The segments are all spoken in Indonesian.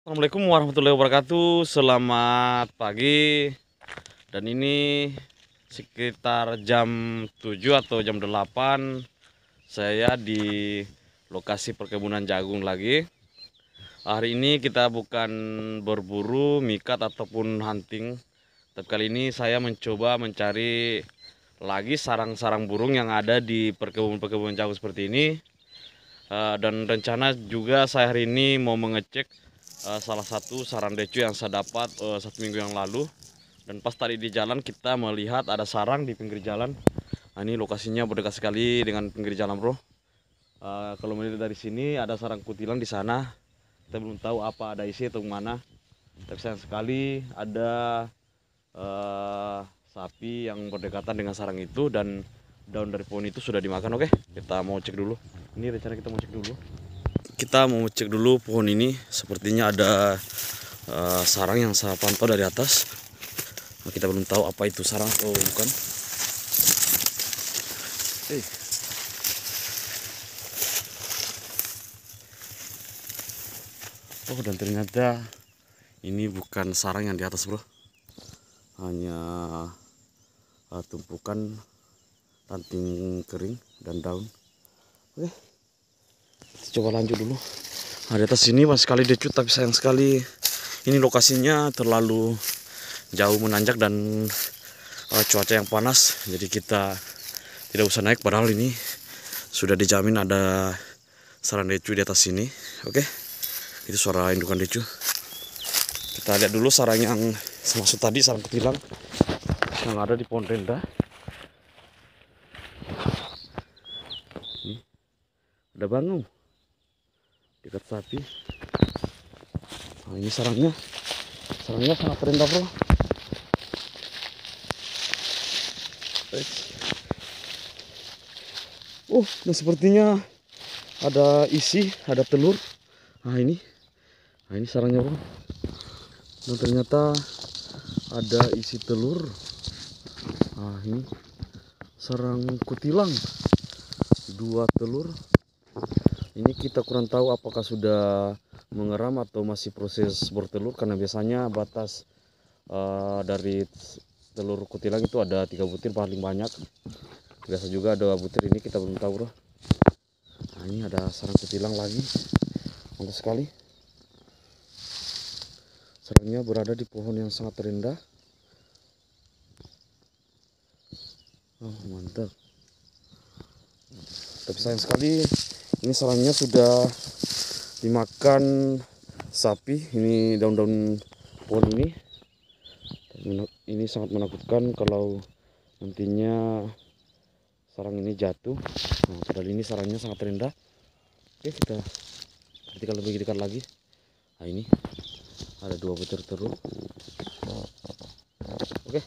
Assalamualaikum warahmatullahi wabarakatuh. Selamat pagi. Dan ini sekitar jam 7 atau jam 8 saya di lokasi perkebunan jagung lagi. Hari ini kita bukan berburu, mikat ataupun hunting. Tapi kali ini saya mencoba mencari lagi sarang-sarang burung yang ada di perkebunan-perkebunan jagung seperti ini. Eh, dan rencana juga saya hari ini mau mengecek uh, salah satu sarang decu yang saya dapat uh, satu minggu yang lalu. Dan pas tadi di jalan kita melihat ada sarang di pinggir jalan. Nah, ini lokasinya berdekat sekali dengan pinggir jalan bro. Uh, kalau melihat dari sini ada sarang kutilang di sana. Kita belum tahu apa ada isi atau mana. Tapi sayang sekali ada uh, sapi yang berdekatan dengan sarang itu dan daun dari pohon itu sudah dimakan oke? Kita mau cek dulu. Ini rencana kita mau cek dulu kita mau cek dulu pohon ini. Sepertinya ada uh, sarang yang saya pantau dari atas. Nah, kita belum tahu apa itu sarang atau bukan. Hey. oh dan ternyata ini bukan sarang yang di atas bro. Hanya uh, tumpukan ranting kering dan daun. Oke okay coba lanjut dulu. Nah, di atas sini masih sekali decut tapi sayang sekali ini lokasinya terlalu jauh menanjak dan uh, cuaca yang panas. Jadi kita tidak usah naik padahal ini sudah dijamin ada sarang decu di atas sini. Oke? Itu suara indukan decu kita lihat dulu sarang yang semasuk tadi sarang ketilang yang ada di pohon rendah ada bangun dekat sapi. Nah, ini sarangnya. Sarangnya sangat rendah bro. Oh dan sepertinya ada isi ada telur. Nah ini. Nah ini sarangnya bro. Dan ternyata ada isi telur. Nah ini sarang kutilang. Dua telur ini kita kurang tahu apakah sudah mengeram atau masih proses bertelur karena biasanya batas uh, dari telur kutilang itu ada tiga butir paling banyak. Biasa juga ada butir ini kita belum tahu bro. Nah ini ada sarang kutilang lagi. Mantap sekali. Sarangnya berada di pohon yang sangat rendah. Oh mantap. Tapi sayang sekali ini sarangnya sudah dimakan sapi ini daun-daun pohon ini. Ini sangat menakutkan kalau nantinya sarang ini jatuh. Nah, padahal ini sarangnya sangat rendah. Oke kita perhatikan lebih dekat lagi. Nah ini ada dua butir telur. Oke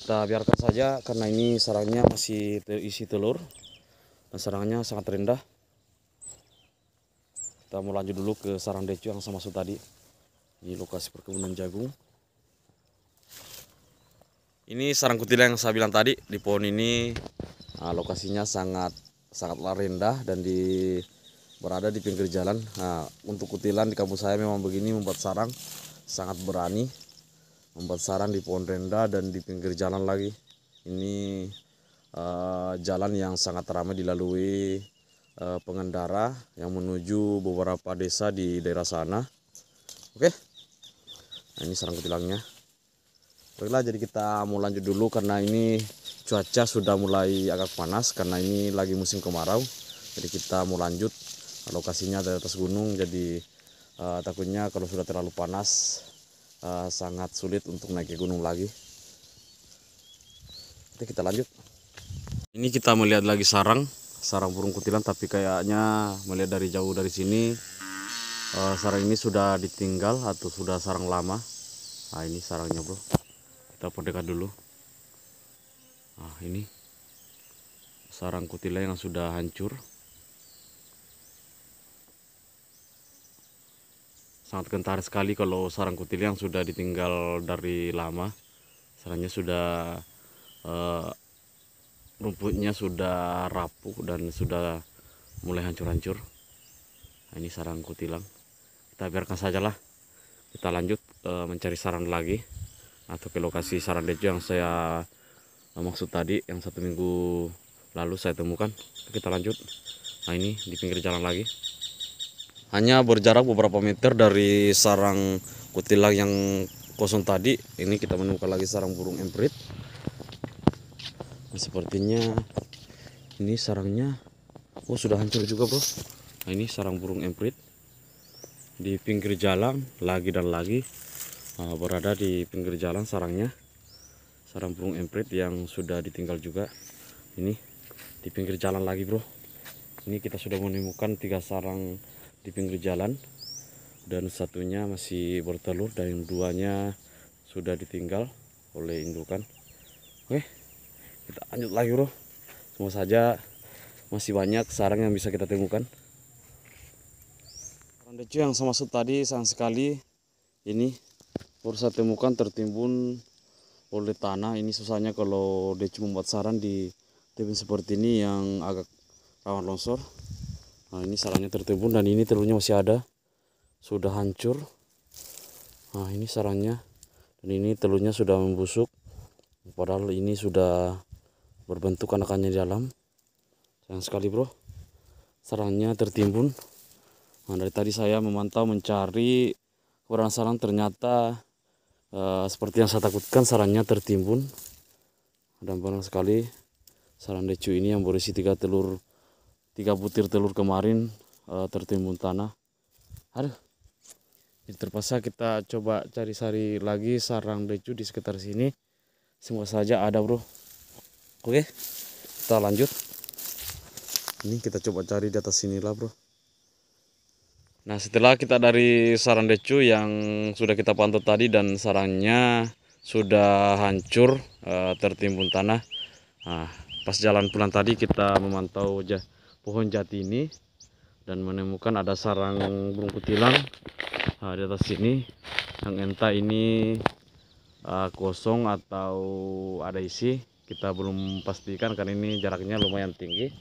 kita biarkan saja karena ini sarangnya masih terisi telur dan sarangnya sangat rendah. Kita mau lanjut dulu ke sarang decu yang sama masuk tadi. Ini lokasi perkebunan jagung. Ini sarang kutilang yang saya bilang tadi di pohon ini nah, lokasinya sangat sangatlah rendah dan di berada di pinggir jalan. Nah, untuk kutilan di kampung saya memang begini membuat sarang sangat berani membuat sarang di pohon rendah dan di pinggir jalan lagi. Ini uh, jalan yang sangat ramai dilalui uh, pengendara yang menuju beberapa desa di daerah sana. Oke, nah, ini sarang kutilangnya. Baiklah, jadi kita mau lanjut dulu karena ini cuaca sudah mulai agak panas karena ini lagi musim kemarau. Jadi kita mau lanjut lokasinya di atas gunung. Jadi uh, takutnya kalau sudah terlalu panas uh, sangat sulit untuk naik ke gunung lagi. Oke, kita lanjut. Ini kita melihat lagi sarang, sarang burung kutilan tapi kayaknya melihat dari jauh dari sini uh, sarang ini sudah ditinggal atau sudah sarang lama. Nah ini sarangnya bro, kita perdekat dulu. Nah ini sarang kutilan yang sudah hancur. Sangat kentar sekali kalau sarang kutilang sudah ditinggal dari lama. Sarangnya sudah uh, rumputnya sudah rapuh dan sudah mulai hancur-hancur. Nah, ini sarang kutilang kita biarkan sajalah. Kita lanjut uh, mencari sarang lagi atau ke lokasi sarang dejo yang saya uh, maksud tadi yang satu minggu lalu saya temukan. Kita lanjut. Nah ini di pinggir jalan lagi. Hanya berjarak beberapa meter dari sarang kutilang yang kosong tadi. Ini kita menemukan lagi sarang burung emprit sepertinya ini sarangnya oh sudah hancur juga bro. Nah ini sarang burung emprit di pinggir jalan lagi dan lagi uh, berada di pinggir jalan sarangnya. Sarang burung emprit yang sudah ditinggal juga. Ini di pinggir jalan lagi bro. Ini kita sudah menemukan tiga sarang di pinggir jalan dan satunya masih bertelur dan yang duanya sudah ditinggal oleh indukan. Oke kita lanjut lagi bro. Semua saja. Masih banyak sarang yang bisa kita temukan. Sarang decu yang saya maksud tadi sayang sekali. Ini baru saya temukan tertimbun oleh tanah. Ini susahnya kalau decu membuat sarang di tebing seperti ini yang agak rawan longsor. Nah ini sarangnya tertimbun dan ini telurnya masih ada. Sudah hancur. Nah ini sarangnya. Dan ini telurnya sudah membusuk. Padahal ini sudah berbentuk anakannya di dalam sayang sekali bro sarangnya tertimbun Nah, dari tadi saya memantau mencari kurang sarang ternyata uh, seperti yang saya takutkan sarangnya tertimbun. Dan banyak sekali sarang decu ini yang berisi tiga telur, tiga butir telur kemarin uh, tertimbun tanah. Aduh, jadi terpaksa kita coba cari sari lagi sarang decu di sekitar sini. Semua saja ada bro. Oke, kita lanjut. Ini kita coba cari di atas sini lah bro. Nah setelah kita dari sarang decu yang sudah kita pantau tadi dan sarangnya sudah hancur e, tertimbun tanah. Nah, pas jalan pulang tadi kita memantau pohon jati ini dan menemukan ada sarang burung kutilang nah, di atas sini yang entah ini uh, kosong atau ada isi kita belum pastikan karena ini jaraknya lumayan tinggi.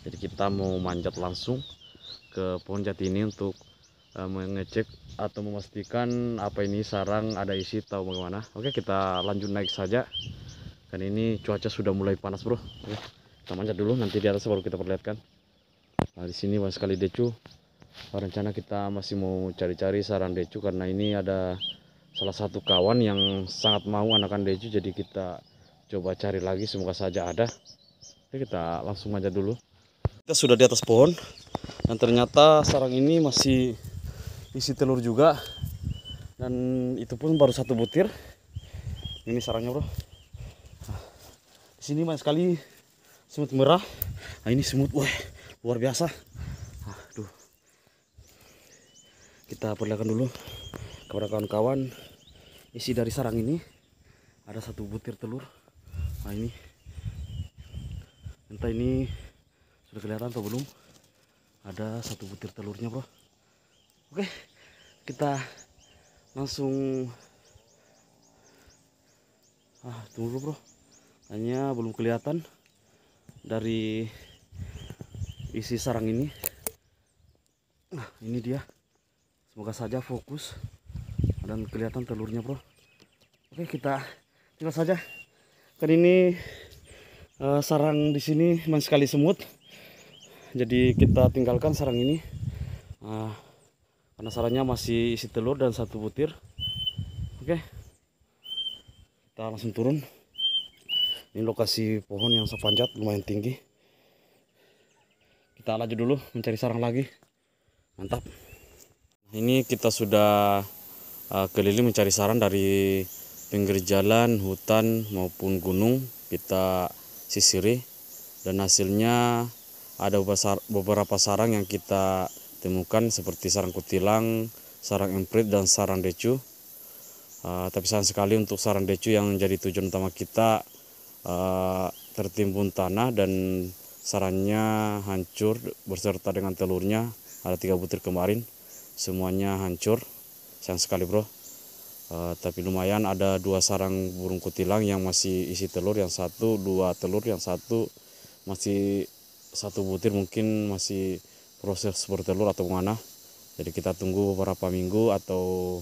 Jadi kita mau manjat langsung ke pohon jati ini untuk uh, mengecek atau memastikan apa ini sarang ada isi atau bagaimana. Oke kita lanjut naik saja. Kan ini cuaca sudah mulai panas bro. Oke, kita manjat dulu nanti di atas baru kita perlihatkan. Nah di sini banyak sekali decu. Rencana kita masih mau cari-cari sarang decu karena ini ada salah satu kawan yang sangat mau anakan decu jadi kita coba cari lagi semoga saja ada. Oke kita langsung manjat dulu. Kita sudah di atas pohon dan ternyata sarang ini masih isi telur juga. Dan itu pun baru satu butir. Ini sarangnya bro. Nah, di sini banyak sekali semut merah. Nah ini semut wah luar biasa. Aduh. Kita perlihatkan dulu kepada kawan-kawan isi dari sarang ini. Ada satu butir telur nah ini. Entah ini sudah kelihatan atau belum. Ada satu butir telurnya bro. Oke kita langsung. Ah tunggu bro. Hanya belum kelihatan dari isi sarang ini. Nah ini dia. Semoga saja fokus dan kelihatan telurnya bro. Oke kita tinggal saja kan ini uh, sarang di sini man sekali semut. Jadi kita tinggalkan sarang ini. Nah, karena sarangnya masih isi telur dan satu butir. Oke. Kita langsung turun. Ini lokasi pohon yang sepanjat lumayan tinggi. Kita lanjut dulu mencari sarang lagi. Mantap. Ini kita sudah uh, keliling mencari sarang dari pinggir jalan hutan maupun gunung kita sisiri dan hasilnya ada beberapa sarang yang kita temukan seperti sarang kutilang, sarang emprit dan sarang decu. Uh, tapi sayang sekali untuk sarang decu yang menjadi tujuan utama kita uh, tertimbun tanah dan sarangnya hancur berserta dengan telurnya. Ada tiga butir kemarin, semuanya hancur. Sayang sekali bro. Uh, tapi lumayan ada dua sarang burung kutilang yang masih isi telur, yang satu dua telur, yang satu masih satu butir mungkin masih proses bertelur atau mana jadi kita tunggu beberapa minggu atau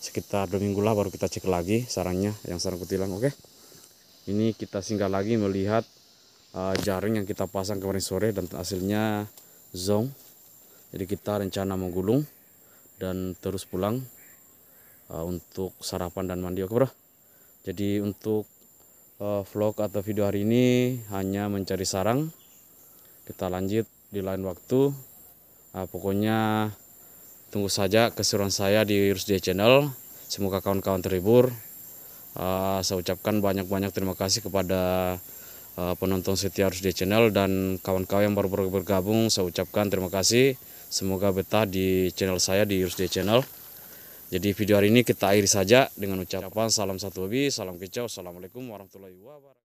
sekitar dua minggu lah baru kita cek lagi sarangnya yang sarang kutilang oke? Ini kita singgah lagi melihat uh, jaring yang kita pasang kemarin sore dan hasilnya zong. Jadi kita rencana menggulung dan terus pulang uh, untuk sarapan dan mandi oke bro? Jadi untuk uh, vlog atau video hari ini hanya mencari sarang. Kita lanjut di lain waktu. Uh, pokoknya tunggu saja keseruan saya di Rusdi Channel. Semoga kawan-kawan terhibur. Uh, saya ucapkan banyak-banyak terima kasih kepada penonton setia Rusdi Channel dan kawan-kawan yang baru bergabung. Saya ucapkan terima kasih. Semoga betah di channel saya di Rusdi Channel jadi video hari ini kita akhiri saja dengan ucapan salam satu hobi, salam kicau, assalamualaikum warahmatullahi wabarakatuh.